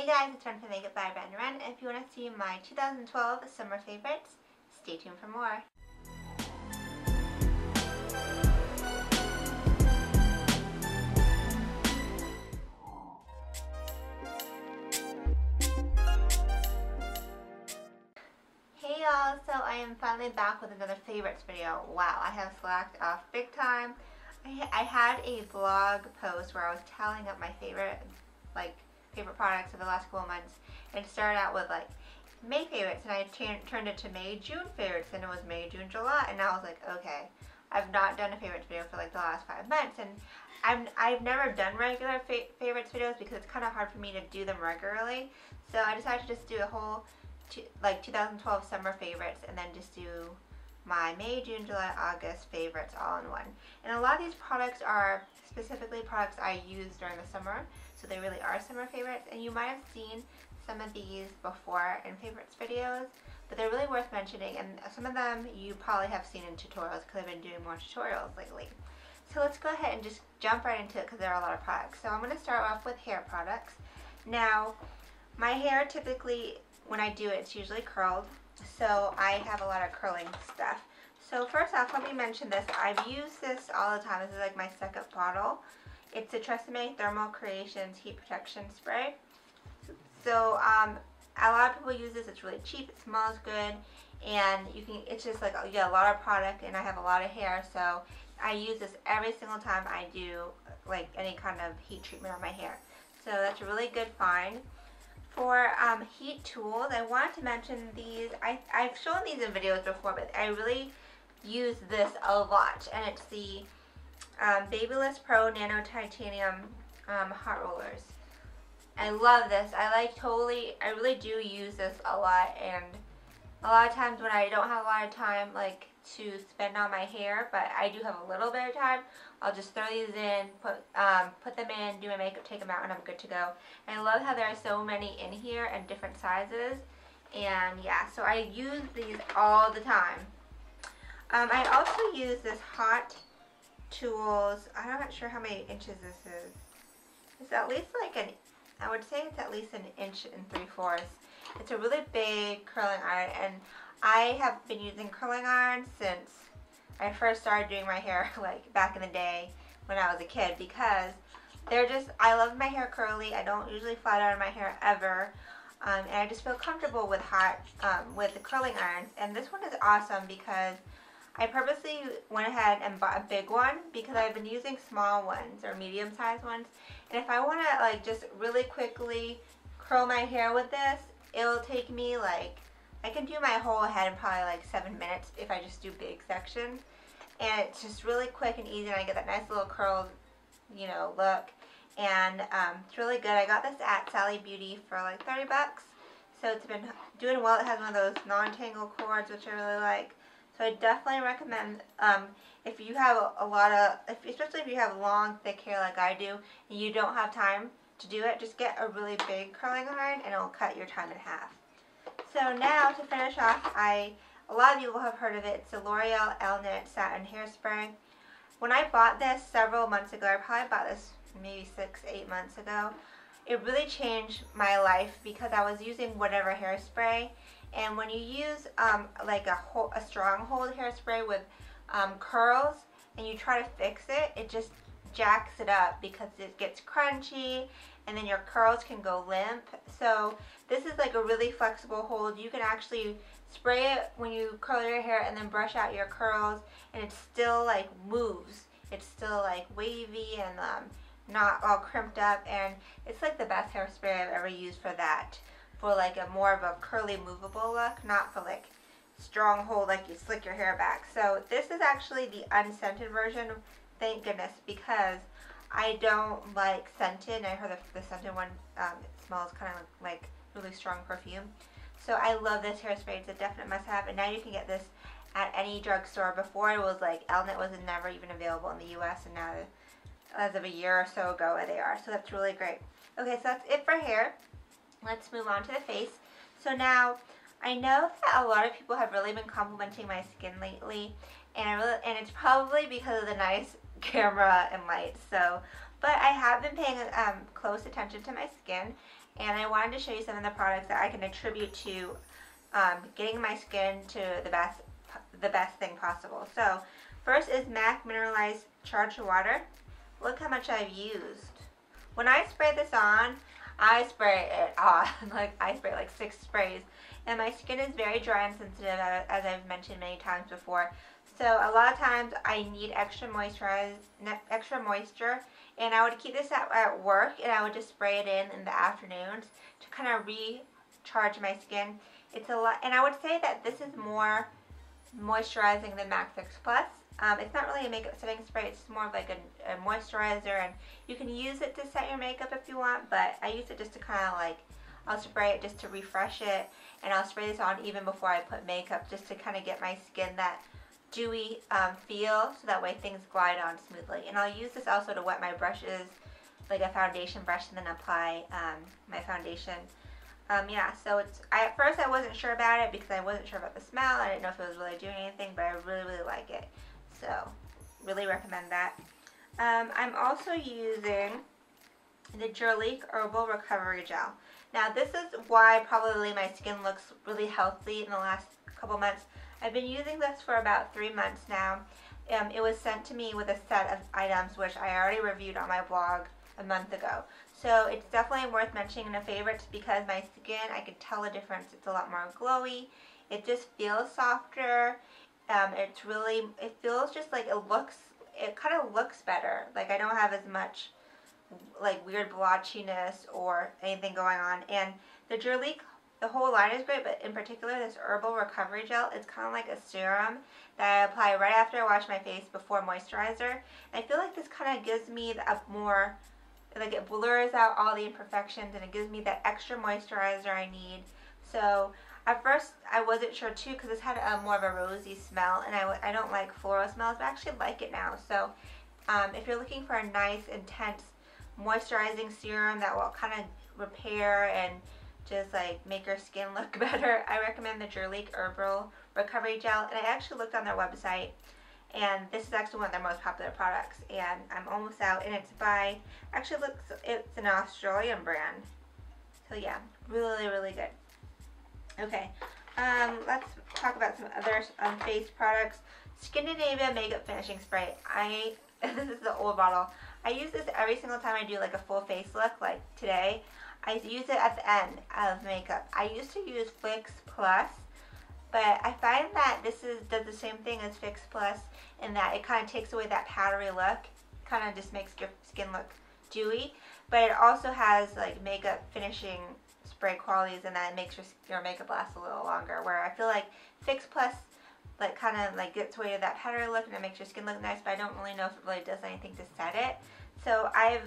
Hey guys, it's Ren for Makeup by Ren Ren. If you want to see my 2012 summer favorites, stay tuned for more. Hey y'all, so I am finally back with another favorites video. Wow, I have slacked off big time. I, I had a blog post where I was tallying up my favorite, like, favorite products of the last couple months. And started out with like May favorites and I turned it to May, June favorites and it was May, June, July and I was like, okay, I've not done a favorites video for like the last five months and I'm, I've never done regular fa favorites videos because it's kind of hard for me to do them regularly. So I decided to just do a whole like 2012 summer favorites and then just do my May, June, July, August favorites all in one. And a lot of these products are specifically products I use during the summer, so they really are summer favorites. And you might have seen some of these before in favorites videos, but they're really worth mentioning. And some of them you probably have seen in tutorials because I've been doing more tutorials lately. So let's go ahead and just jump right into it because there are a lot of products. So I'm going to start off with hair products. Now, my hair typically, when I do it, it's usually curled. So I have a lot of curling stuff. So first off, let me mention this. I've used this all the time. This is like my second bottle. It's a Tresemme Thermal Creations Heat Protection Spray. So um, a lot of people use this. It's really cheap. It smells good. And you can, it's just like, you get a lot of product and I have a lot of hair. So I use this every single time I do like any kind of heat treatment on my hair. So that's a really good find. For um, heat tools, I wanted to mention these. I, I've shown these in videos before, but I really use this a lot, and it's the um, Pro Nano Titanium um, Hot Rollers. I love this. I like totally, I really do use this a lot, and a lot of times when I don't have a lot of time, like, to spend on my hair, but I do have a little bit of time, I'll just throw these in, put um, put them in, do my makeup, take them out, and I'm good to go. And I love how there are so many in here and different sizes. And yeah, so I use these all the time. Um, I also use this Hot Tools, I'm not sure how many inches this is. It's at least like an, I would say it's at least an inch and three fourths. It's a really big curling iron and I have been using curling irons since I first started doing my hair like back in the day when I was a kid because they're just, I love my hair curly. I don't usually flat iron my hair ever. Um, and I just feel comfortable with hot, um, with the curling irons. And this one is awesome because I purposely went ahead and bought a big one because I've been using small ones or medium sized ones. And if I want to like just really quickly curl my hair with this, it'll take me like, I can do my whole head in probably like seven minutes if I just do big sections. And it's just really quick and easy and I get that nice little curled, you know, look. And um, it's really good. I got this at Sally Beauty for like 30 bucks. So it's been doing well. It has one of those non-tangle cords, which I really like. So I definitely recommend um, if you have a, lot of, if, especially if you have long, thick hair like I do, and you don't have time to do it, just get a really big curling iron and it'll cut your time in half. So now to finish off, I a lot of you will have heard of it. It's a L'Oreal Elnett Satin Hairspray. When I bought this several months ago, I probably bought this maybe six, eight months ago, it really changed my life because I was using whatever hairspray and when you use um, like a, a strong hold hairspray with um, curls and you try to fix it, it just jacks it up because it gets crunchy and then your curls can go limp. So this is like a really flexible hold. You can actually spray it when you curl your hair and then brush out your curls and it still like moves. It's still like wavy and um, not all crimped up and it's like the best hairspray I've ever used for that for like a more of a curly movable look, not for like strong hold like you slick your hair back. So this is actually the unscented version, thank goodness, because I don't like scented. I heard the, the scented one, um, smells kind of like really strong perfume. So I love this hairspray. It's a definite must-have. And now you can get this at any drugstore. Before it was like Elnett was never even available in the U.S. And now as of a year or so ago they are. So that's really great. Okay, so that's it for hair let's move on to the face. So now, I know that a lot of people have really been complimenting my skin lately, and I really, and it's probably because of the nice camera and lights. So, but I have been paying um, close attention to my skin, and I wanted to show you some of the products that I can attribute to um, getting my skin to the best the best thing possible. So first is MAC Mineralized Charged Water. Look how much I've used. When I spray this on, I spray it on. like I spray like six sprays. And my skin is very dry and sensitive as I've mentioned many times before. So a lot of times I need extra moisturize, extra moisture and I would keep this at, at work and I would just spray it in in the afternoons to kind of recharge my skin. It's a lot, and I would say that this is more moisturizing than MAC Fix Plus. Um, it's not really a makeup setting spray, it's more of like a, a, moisturizer and you can use it to set your makeup if you want, but I use it just to kind of like, I'll spray it just to refresh it and I'll spray this on even before I put makeup just to kind of get my skin that dewy um, feel so that way things glide on smoothly. And I'll use this also to wet my brushes like a foundation brush and then apply um, my foundation. Um, yeah, so it's, I, at first I wasn't sure about it because I wasn't sure about the smell. I didn't know if it was really doing anything, but I really, really like it. So, really recommend that. Um, I'm also using the Jurlique Herbal Recovery Gel. Now, this is why probably my skin looks really healthy in the last couple months I've been using this for about three months now. Um, it was sent to me with a set of items which I already reviewed on my blog a month ago. So it's definitely worth mentioning in a favorite because my skin, I can tell a difference. It's a lot more glowy. It just feels softer. Um, it's really, it feels just like it looks, it kind of looks better. Like I don't have as much like weird blotchiness or anything going on. And the Jurlique the whole line is great, but in particular this Herbal Recovery Gel, it's kind of like a serum that I apply right after I wash my face before moisturizer. And I feel like this kind of gives me a more, like it blurs out all the imperfections and it gives me that extra moisturizer I need. So at first I wasn't sure too because this had a more of a rosy smell and I, I don't like floral smells, but I actually like it now. So um, if you're looking for a nice, intense moisturizing serum that will kind of repair and just like make your skin look better, I recommend the Jurlique Herbal Recovery Gel. And I actually looked on their website and this is actually one of their most popular products and I'm almost out and it's by, actually looks, it's an Australian brand. So yeah, really, really good. Okay, um, let's talk about some other um, face products. Skindinavia Makeup Finishing Spray. I, this is the old bottle. I use this every single time I do like a full face look, like today. I use it at the end of makeup. I used to use Fix Plus, but I find that this is does the same thing as Fix Plus in that it kind of takes away that powdery look. Kind of just makes your skin look dewy, but it also has like makeup finishing spray qualities and that makes your, your makeup last a little longer. Where I feel like Fix Plus like kind of like gets away that powdery look and it makes your skin look nice, but I don't really know if it really does anything to set it. So I've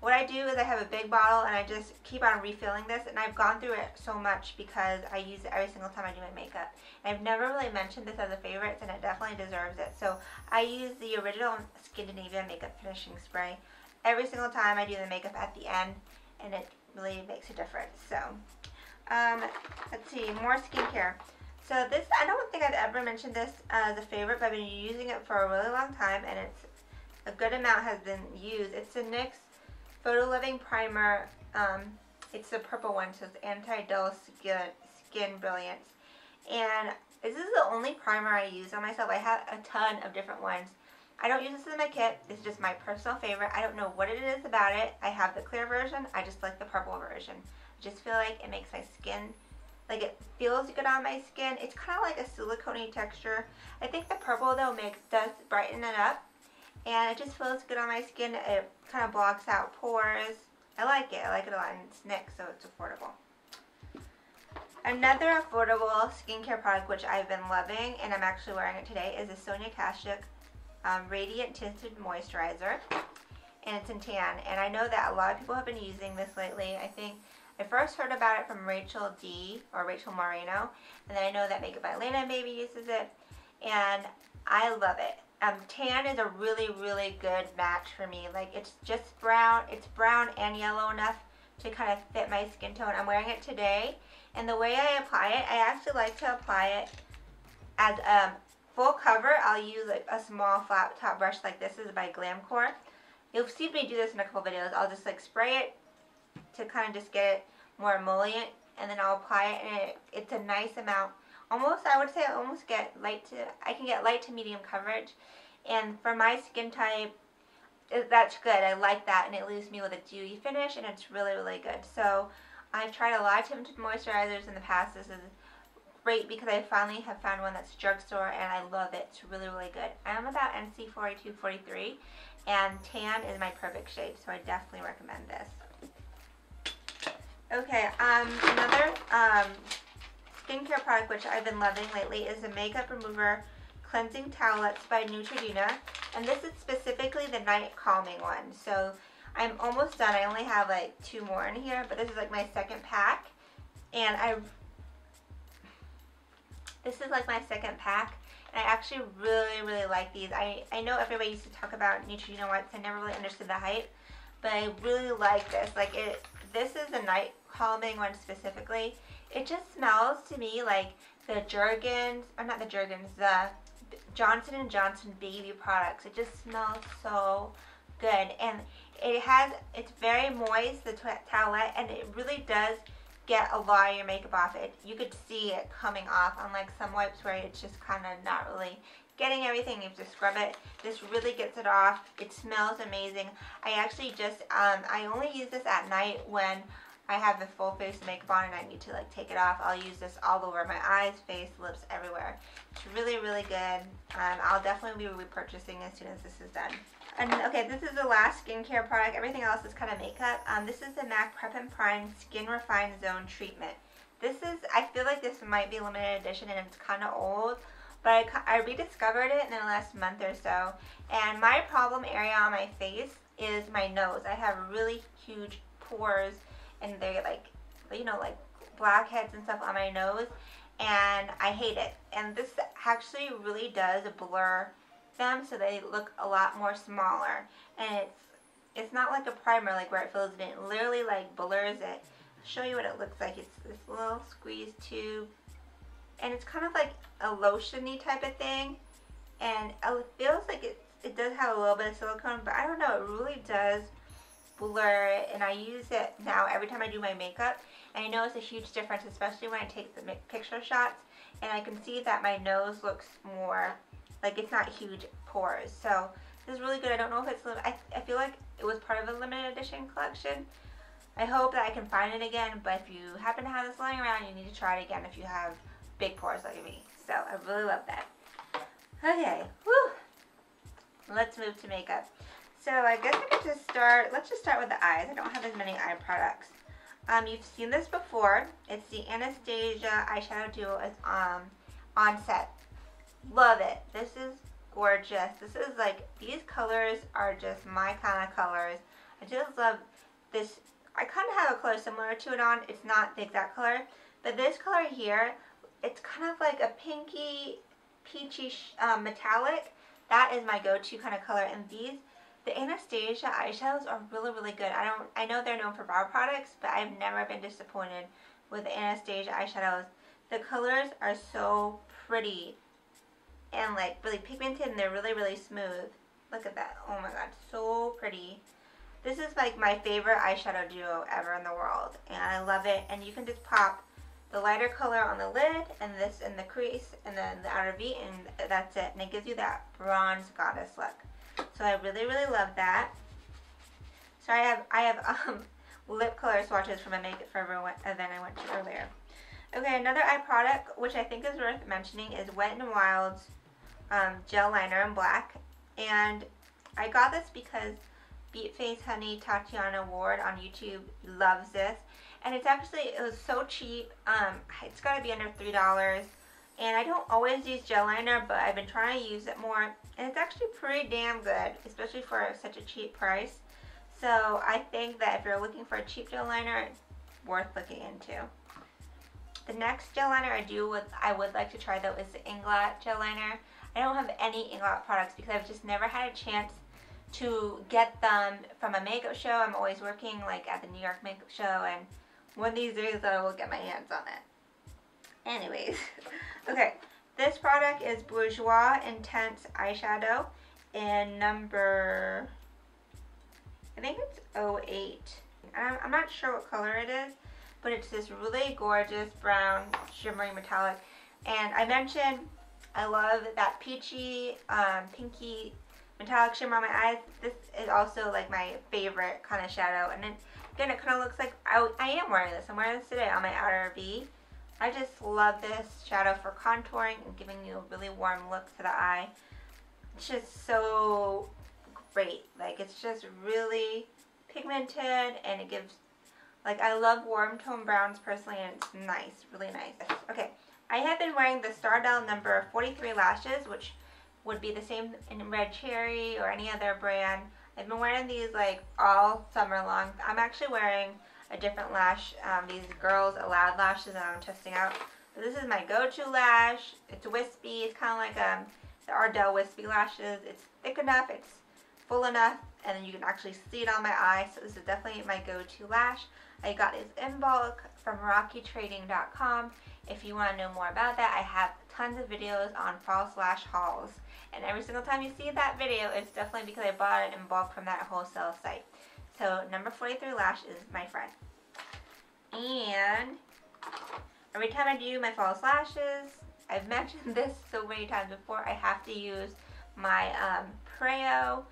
what I do is I have a big bottle and I just keep on refilling this and I've gone through it so much because I use it every single time I do my makeup. And I've never really mentioned this as a favorite and it definitely deserves it. So I use the original Skindinavia makeup finishing spray every single time I do the makeup at the end and it really makes a difference. So um, let's see, more skincare. So this, I don't think I've ever mentioned this as a favorite, but I've been using it for a really long time and it's a good amount has been used. It's the NYX Photo Loving Primer. Um, it's the purple one, so it's Anti-Dull Skin, Skin Brilliance. And this is the only primer I use on myself. I have a ton of different ones. I don't use this in my kit. This is just my personal favorite. I don't know what it is about it. I have the clear version. I just like the purple version. I just feel like it makes my skin, like it feels good on my skin. It's kind of like a silicone texture. I think the purple though makes does brighten it up and it just feels good on my skin. It kind of blocks out pores. I like it. I like it a lot. And it's NYX, so it's affordable. Another affordable skincare product which I've been loving, and I'm actually wearing it today, is the Sonia Kashuk um, Radiant Tinted Moisturizer. And it's in tan. And I know that a lot of people have been using this lately. I think I first heard about it from Rachel D, or Rachel Moreno. And then I know that Makeup by Elena maybe uses it. And I love it um, tan is a really, really good match for me. Like, it's just brown. It's brown and yellow enough to kind of fit my skin tone. I'm wearing it today. And the way I apply it, I actually like to apply it as um, full cover. I'll use like a small flat top brush like this. is by Glamcor. You'll see me do this in a couple videos. I'll just like spray it to kind of just get it more emollient and then I'll apply it and it, it's a nice amount. Almost, I would say I almost get light to, I can get light to medium coverage. And for my skin type, that's good. I like that and it leaves me with a dewy finish and it's really, really good. So I've tried a lot of tinted moisturizers in the past. This is great because I finally have found one that's drugstore and I love it. It's really, really good. I'm about NC 4243 and tan is my perfect shade, so I definitely recommend this. Okay, um, another um, skincare product which I've been loving lately is the Makeup Remover Cleansing Towelettes by Neutrogena. And this is specifically the night calming one. So I'm almost done. I only have like two more in here, but this is like my second pack. And I this is like my second pack. And I actually really, really like these. I, I know everybody used to talk about Neutrogena wipes. I never really understood the hype. But I really like this. Like it, this is a night calming one specifically. It just smells to me like the Jergens, or not the Jergens, the Johnson & Johnson baby products. It just smells so good. And it has, it's very moist, the towelette, and it really does get a lot of your makeup off it. You could see it coming off, unlike some wipes where it's just kind of not really getting everything. You have to scrub it. This really gets it off. It smells amazing. I actually just, um, I only use this at night when I have the full face makeup on and I need to like take it off. I'll use this all over my eyes, face, lips, everywhere. It's really, really good. Um, I'll definitely be repurchasing as soon as this is done. And okay, this is the last skincare product. Everything else is kind of makeup. Um, this is the MAC Prep and Prime Skin Refine Zone Treatment. This is, I feel like this might be limited edition and it's kind of old, but I, I rediscovered it in the last month or so. And my problem area on my face is my nose. I have really huge pores and they're like, you know, like blackheads and stuff on my nose. And I hate it. And this actually really does blur them so they look a lot more smaller. And it's it's not like a primer like where it fills it in. It literally like blurs it. I'll show you what it looks like. It's this little squeeze tube. And it's kind of like a lotiony type of thing. And it feels like it, it does have a little bit of silicone, but I don't know, it really does blur. And I use it now every time I do my makeup. And I notice a huge difference, especially when I take the picture shots. And I can see that my nose looks more like it's not huge pores. So this is really good. I don't know if it's, I, I feel like it was part of a limited edition collection. I hope that I can find it again, but if you happen to have this lying around, you need to try it again if you have big pores like me. So I really love that. Okay, whew. Let's move to makeup. So I guess I could just start, let's just start with the eyes. I don't have as many eye products. Um, you've seen this before. It's the Anastasia eyeshadow duo um, Onset. Love it. This is gorgeous. This is like, these colors are just my kind of colors. I just love this. I kind of have a color similar to it on. It's not the exact color. But this color here, it's kind of like a pinky, peachy um, metallic. That is my go-to kind of color. And these, the Anastasia eyeshadows are really, really good. I don't, I know they're known for brow products, but I've never been disappointed with the Anastasia eyeshadows. The colors are so pretty and like really pigmented and they're really, really smooth. Look at that. Oh my god, so pretty. This is like my favorite eyeshadow duo ever in the world. And I love it. And you can just pop the lighter color on the lid and this in the crease and then the outer V and that's it. And it gives you that bronze goddess look. So I really, really love that. So I have, I have um, lip color swatches from a Make Up For Ever event I went to earlier. Okay, another eye product, which I think is worth mentioning, is Wet n Wild's um, gel liner in black. And I got this because Beat Face Honey Tatiana Ward on YouTube loves this. And it's actually, it was so cheap. Um, it's got to be under $3. And I don't always use gel liner, but I've been trying to use it more. And it's actually pretty damn good, especially for such a cheap price. So I think that if you're looking for a cheap gel liner, it's worth looking into. The next gel liner I do with I would like to try though is the Inglot gel liner. I don't have any Inglot products because I've just never had a chance to get them from a makeup show. I'm always working like at the New York Makeup Show and one of these days I will get my hands on it. Anyways, okay, this product is Bourjois Intense Eyeshadow in number, I think it's 08. I'm not sure what color it is, but it's this really gorgeous brown shimmery metallic. And I mentioned I love that peachy, um, pinky metallic shimmer on my eyes. This is also like my favorite kind of shadow. And then again, it kind of looks like I, I am wearing this. I'm wearing this today on my outer V. I just love this shadow for contouring and giving you a really warm look to the eye. It's just so great. Like it's just really pigmented and it gives, like I love warm tone browns personally and it's nice, really nice. Okay, I have been wearing the Stardel number 43 lashes, which would be the same in Red Cherry or any other brand. I've been wearing these like all summer long. I'm actually wearing a different lash. Um, these Girls Aloud lashes that I'm testing out. So this is my go-to lash. It's wispy. It's kind of like um, the Ardell wispy lashes. It's thick enough. It's full enough. And then you can actually see it on my eye. So this is definitely my go-to lash. I got this in bulk from RockyTrading.com. If you want to know more about that, I have tons of videos on false lash hauls. And every single time you see that video, it's definitely because I bought it in bulk from that wholesale site. So number 43 lash is my friend. And every time I do my false lashes, I've mentioned this so many times before, I have to use my um, Preo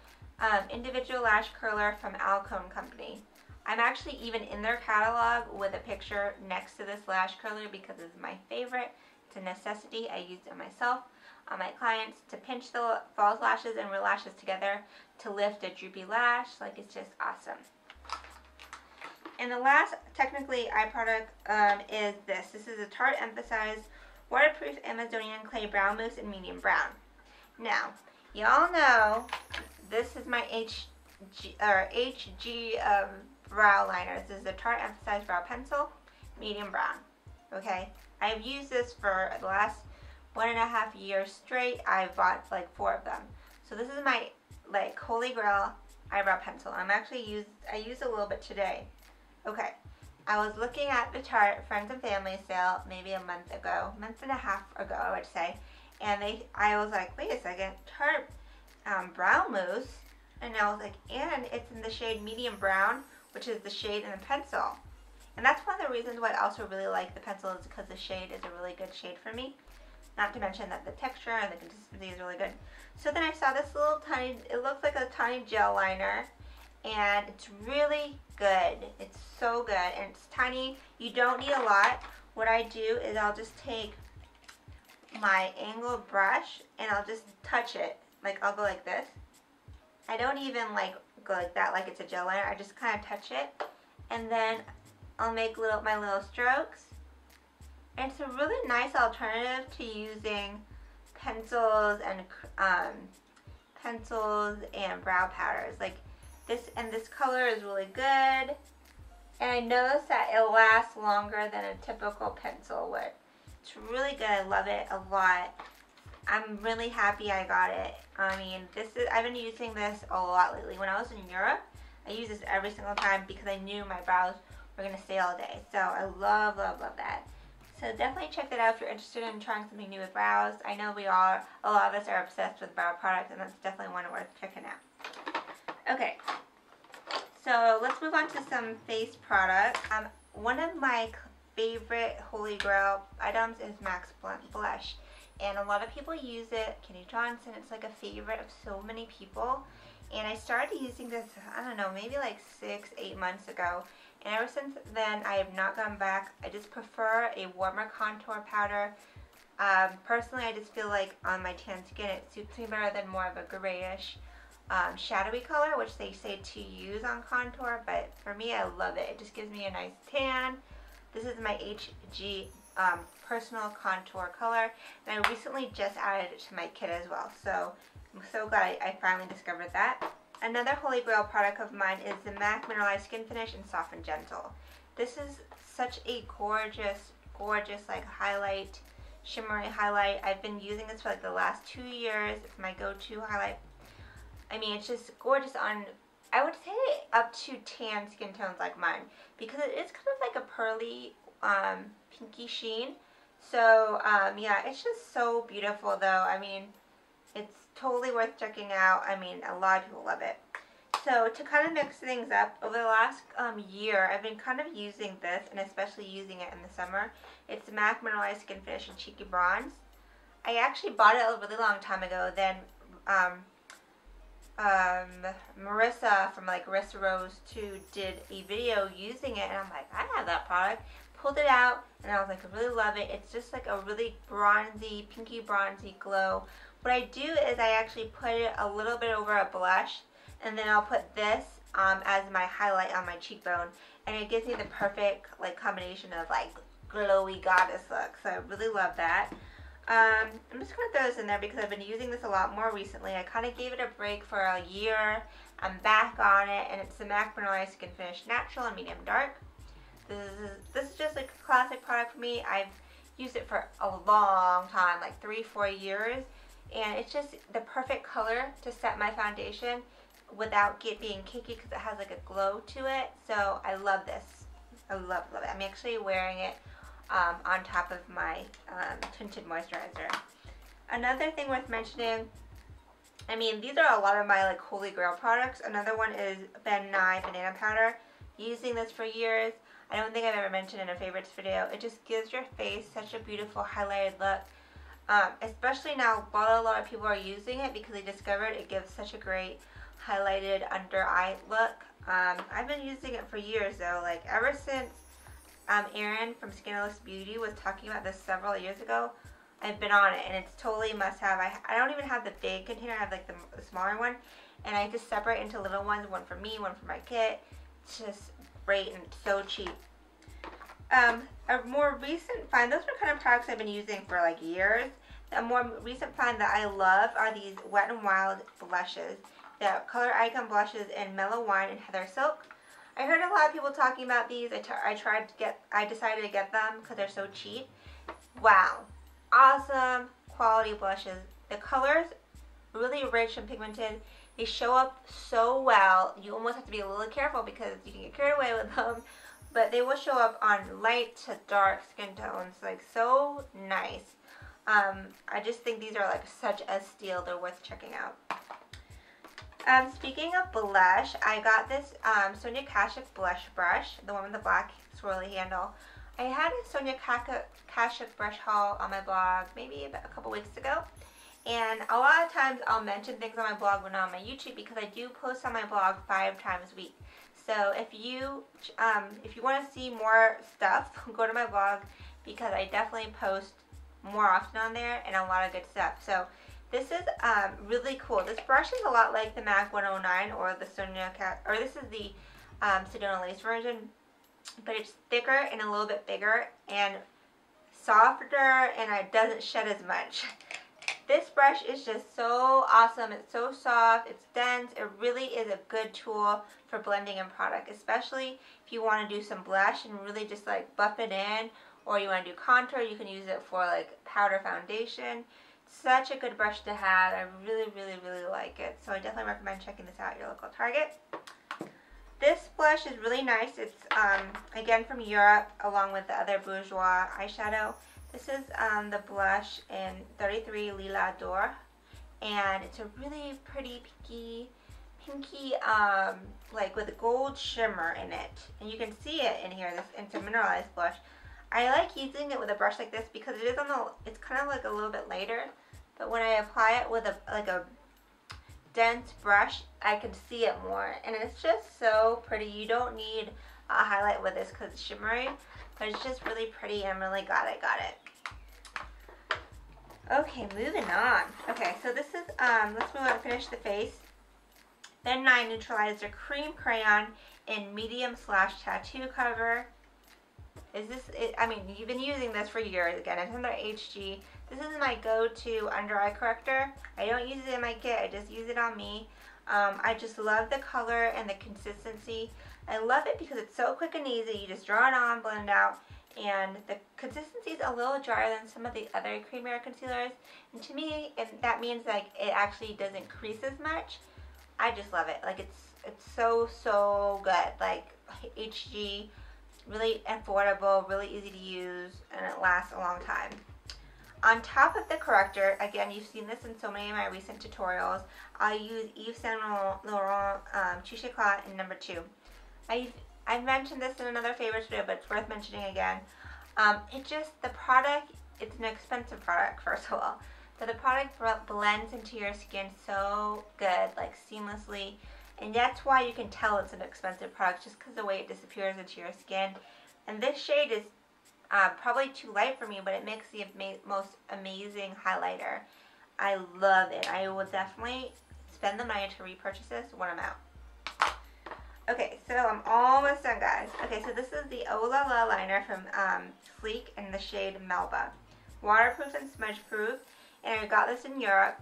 um, individual lash curler from Alcone Company. I'm actually even in their catalog with a picture next to this lash curler because it's my favorite. It's a necessity. I use it myself on my clients to pinch the false lashes and real lashes together to lift a droopy lash. Like it's just awesome. And the last, technically, eye product um, is this. This is a Tarte Emphasize Waterproof Amazonian Clay Brow Mousse in medium brown. Now, y'all know this is my HG, or HG um, brow liner. This is the Tarte Emphasize Brow Pencil, medium brown. Okay, I've used this for the last one and a half years straight. I've bought like four of them. So this is my like holy grail eyebrow pencil. I'm actually used, I used a little bit today. Okay, I was looking at the Tarte Friends and Family sale maybe a month ago, month and a half ago I would say, and they, I was like, wait a second, Tarte um, brow mousse, and I was like, and it's in the shade medium brown, which is the shade in the pencil. And that's one of the reasons why I also really like the pencil is because the shade is a really good shade for me. Not to mention that the texture and the consistency is really good. So then I saw this little tiny, it looks like a tiny gel liner. And it's really good. It's so good. And it's tiny. You don't need a lot. What I do is I'll just take my angled brush and I'll just touch it. Like I'll go like this. I don't even like go like that like it's a gel liner. I just kind of touch it. And then I'll make little my little strokes it's a really nice alternative to using pencils and um, pencils and brow powders. Like this, and this color is really good. And I noticed that it lasts longer than a typical pencil would. It's really good. I love it a lot. I'm really happy I got it. I mean, this is I've been using this a lot lately. When I was in Europe, I use this every single time because I knew my brows were going to stay all day. So I love, love, love that. So definitely check that out if you're interested in trying something new with brows. I know we are, a lot of us are obsessed with brow products and that's definitely one worth checking out. Okay, so let's move on to some face products. Um, one of my favorite holy grail items is MAC's Blunt Blush. And a lot of people use it. Kenny Johnson, it's like a favorite of so many people. And I started using this, I don't know, maybe like six, eight months ago. And ever since then, I have not gone back. I just prefer a warmer contour powder. Um, personally, I just feel like on my tan skin, it suits me better than more of a grayish, um, shadowy color, which they say to use on contour. But for me, I love it. It just gives me a nice tan. This is my HG um, personal contour color. And I recently just added it to my kit as well. So I'm so glad I, I finally discovered that. Another holy grail product of mine is the MAC Mineralized Skin Finish in Soft and Gentle. This is such a gorgeous, gorgeous like highlight, shimmery highlight. I've been using this for like the last two years. It's my go-to highlight. I mean, it's just gorgeous on, I would say up to tan skin tones like mine because it is kind of like a pearly, um, pinky sheen. So, um, yeah, it's just so beautiful though. I mean, it's totally worth checking out. I mean, a lot of people love it. so to kind of mix things up, over the last um, year, I've been kind of using this, and especially using it in the summer. It's the MAC Mineralized Skin Finish in Cheeky Bronze. I actually bought it a really long time ago. Then um, um, Marissa from like Marissa Rose 2 did a video using it, and I'm like, I have that product. Pulled it out, and I was like, I really love it. It's just like a really bronzy, pinky bronzy glow. What I do is I actually put it a little bit over a blush and then I'll put this um, as my highlight on my cheekbone and it gives me the perfect like combination of like glowy goddess look so I really love that. Um, I'm just going to throw this in there because I've been using this a lot more recently. I kind of gave it a break for a year. I'm back on it and it's the MAC Mineralized Skin Finish Natural and Medium Dark. This is, this is just a classic product for me. I've used it for a long time like three four years and it's just the perfect color to set my foundation without get being cakey because it has like a glow to it. So I love this. I love, love it. I'm actually wearing it um, on top of my um, tinted moisturizer. Another thing worth mentioning, I mean, these are a lot of my like holy grail products. Another one is Ben Nye Banana Powder. Using this for years. I don't think I've ever mentioned in a favorites video. It just gives your face such a beautiful highlighted look. Um, especially now, while a lot of people are using it because they discovered it gives such a great highlighted under eye look. Um, I've been using it for years though, like ever since um, Erin from Skinless Beauty was talking about this several years ago. I've been on it and it's totally must have. I, I don't even have the big container, I have like the, the smaller one. And I just separate into little ones, one for me, one for my kit. It's just great and so cheap. Um, a more recent find, those are kind of products I've been using for like years. A more recent find that I love are these Wet n Wild blushes the Color Icon blushes in Mellow Wine and Heather Silk. I heard a lot of people talking about these. I, I tried to get, I decided to get them because they're so cheap. Wow. Awesome quality blushes. The colors, really rich and pigmented. They show up so well. You almost have to be a little careful because you can get carried away with them. But they will show up on light to dark skin tones. Like so nice. Um, I just think these are like such a steal. They're worth checking out. Um, speaking of blush, I got this um, Sonia Kashuk blush brush, the one with the black swirly handle. I had a Sonia Kashuk brush haul on my blog maybe a couple weeks ago. And a lot of times I'll mention things on my blog but not on my YouTube because I do post on my blog five times a week. So if you um, if you want to see more stuff, go to my blog because I definitely post more often on there and a lot of good stuff. So this is um, really cool. This brush is a lot like the MAC 109 or the Sonia Cat, or this is the um, Sedona Lace version, but it's thicker and a little bit bigger and softer and it doesn't shed as much. This brush is just so awesome. It's so soft. It's dense. It really is a good tool for blending in product, especially if you want to do some blush and really just like buff it in or you want to do contour. You can use it for like powder foundation such a good brush to have. I really, really, really like it. So I definitely recommend checking this out at your local Target. This blush is really nice. It's, um, again, from Europe, along with the other Bourjois eyeshadow. This is um, the blush in 33 Lilas D'Or. And it's a really pretty pinky, pinky, um, like with a gold shimmer in it. And you can see it in here. This It's a mineralized blush. I like using it with a brush like this because it is on the, it's kind of like a little bit lighter. But when I apply it with a, like a dense brush, I can see it more. And it's just so pretty. You don't need a highlight with this because it's shimmery. But it's just really pretty. I'm really glad I got it. Okay, moving on. Okay, so this is, um, let's move on and finish the face. Ben Nye Neutralizer Cream Crayon in medium slash tattoo cover. Is this, it, I mean, you've been using this for years. Again, it's under HG. This is my go-to under eye corrector. I don't use it in my kit. I just use it on me. Um, I just love the color and the consistency. I love it because it's so quick and easy. You just draw it on, blend it out, and the consistency is a little drier than some of the other creamier concealers. And to me, that means like it actually doesn't crease as much. I just love it. Like it's it's so so good. Like HG, really affordable, really easy to use, and it lasts a long time. on top of the corrector, again, you've seen this in so many of my recent tutorials, I use Yves Saint Laurent um, Touche Éclat in number two. I've, I've mentioned this in another favorites video, but it's worth mentioning again. Um, it just, the product, it's an expensive product, first of all. But the product blends into your skin so good, like seamlessly. And that's why you can tell it's an expensive product, just because the way it disappears into your skin. And this shade is uh, probably too light for me, but it makes the ama most amazing highlighter. I love it. I will definitely spend the money to repurchase this when I'm out. So I'm almost done, guys. Okay, so this is the Oh La liner from um, Sleek in the shade Melba. Waterproof and smudge proof. And I got this in Europe.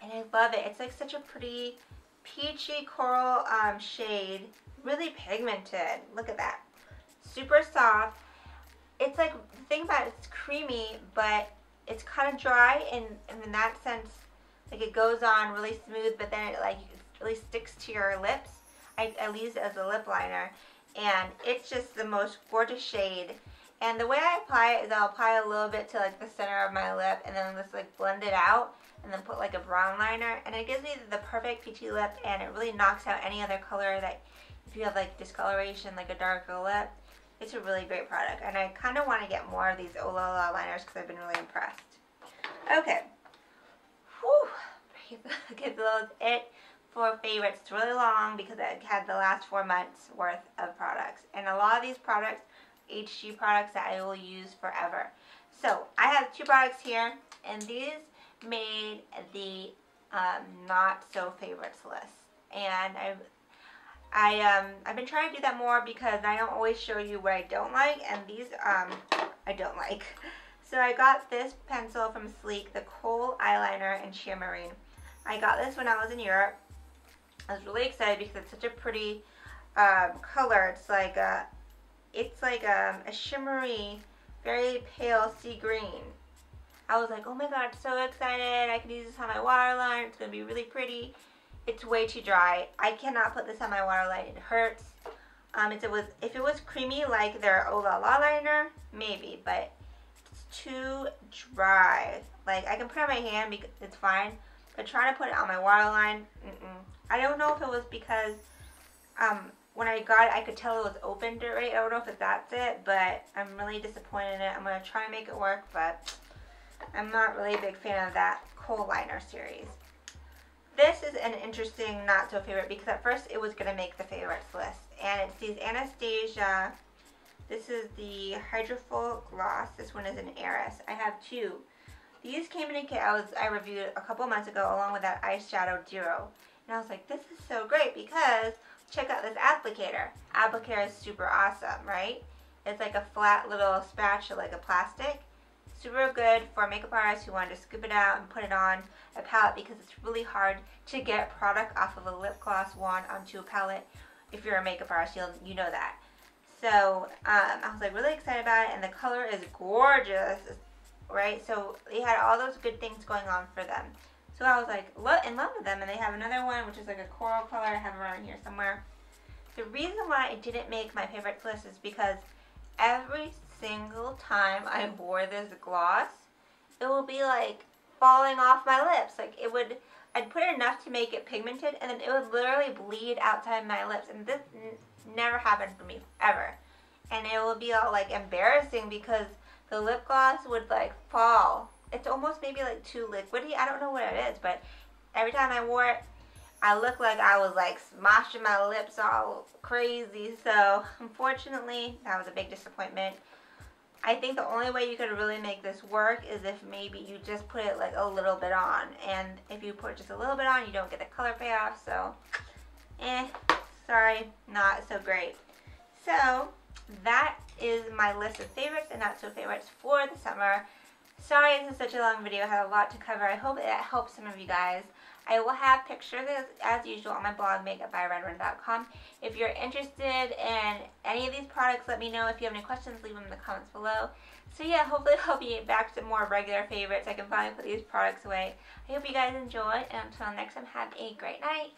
And I love it. It's like such a pretty peachy coral um, shade. Really pigmented. Look at that. Super soft. It's like, the thing about it, it's creamy, but it's kind of dry. And, and in that sense, like it goes on really smooth, but then it like really sticks to your lips I, I use it as a lip liner and it's just the most gorgeous shade. And the way I apply it is I'll apply a little bit to like the center of my lip and then just like blend it out and then put like a brown liner and it gives me the perfect peachy lip and it really knocks out any other color that if you have like discoloration like a darker lip it's a really great product. And I kind of want to get more of these Eau La La liners because I've been really impressed. Okay. Whew. okay so that's it for favorites. It's really long because it had the last four months worth of products. And a lot of these products, HG products that I will use forever. So I have two products here and these made the um, not so favorites list. And I've I um I've been trying to do that more because I don't always show you what I don't like and these um I don't like. So I got this pencil from Sleek, the Kohl Eyeliner in Sheer Marine. I got this when I was in Europe I was really excited because it's such a pretty um, color. It's like a, it's like a, um, a shimmery, very pale sea green. I was like, oh my god, so excited. I can use this on my waterline. It's going to be really pretty. It's way too dry. I cannot put this on my waterline. It hurts. Um, if it was if it was creamy like their Oh La La liner, maybe, but it's too dry. Like I can put on my hand because it's fine, but trying to put it on my waterline, mm -mm. I don't know if it was because um, when I got it, I could tell it was opened right. I don't know if that's it, but I'm really disappointed in it. I'm going to try to make it work, but I'm not really a big fan of that Kohl Liner series. This is an interesting not so favorite because at first it was going to make the favorites list. And it's these Anastasia, this is the Hydrophil Gloss. This one is an Heiress. I have two. These came in a kit I was I reviewed a couple months ago along with that eyeshadow duo. And I was like, this is so great because check out this applicator. Applicator is super awesome, right? It's like a flat little spatula, like a plastic. Super good for makeup artists who want to scoop it out and put it on a palette because it's really hard to get product off of a lip gloss wand onto a palette. If you're a makeup artist, you'll, you know that. So um, I was like really excited about it and the color is gorgeous, right? So they had all those good things going on for them. So I was like in love with them. And they have another one, which is like a coral color. I have around here somewhere. The reason why I didn't make my favorite list is because every single time I wore this gloss, it will be like falling off my lips. Like it would, I'd put enough to make it pigmented and then it would literally bleed outside my lips. And this never happened for me, ever. And it will be all like embarrassing because the lip gloss would like fall it's almost maybe like too liquidy. I don't know what it is, but every time I wore it, I looked like I was like smashing my lips all crazy. So unfortunately, that was a big disappointment. I think the only way you could really make this work is if maybe you just put it like a little bit on. And if you put just a little bit on, you don't get the color payoff. So, eh, sorry, not so great. So, that is my list of favorites and not so favorites for the summer. Sorry this is such a long video. I had a lot to cover. I hope it helps some of you guys. I will have pictures as, usual on my blog, makeupbyrenren.com. If you're interested in any of these products, let me know. If you have any questions, leave them in the comments below. So yeah, hopefully I'll be back to more regular favorites. I can finally put these products away. I hope you guys enjoyed, and until next time, have a great night.